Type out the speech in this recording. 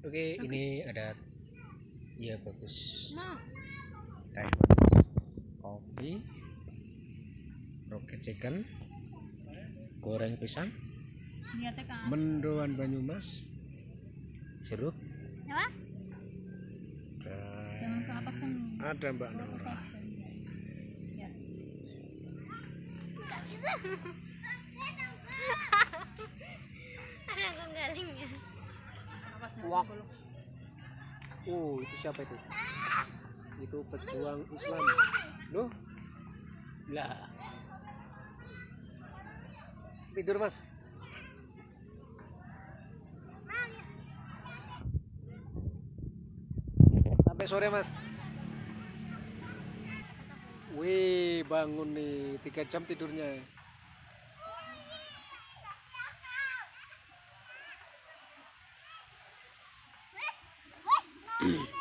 oke ini ada ya bagus. Diamond kopi rocket chicken goreng pisang kan. mendoan banyumas jeruk. Ada mbak Nora. Ya. Ada gonggalingnya. Wah. oh itu siapa itu? Itu pejuang Islam. Loh lah. Tidur mas. Sampai sore mas. Wih bangun nih. Tiga jam tidurnya Mm-hmm.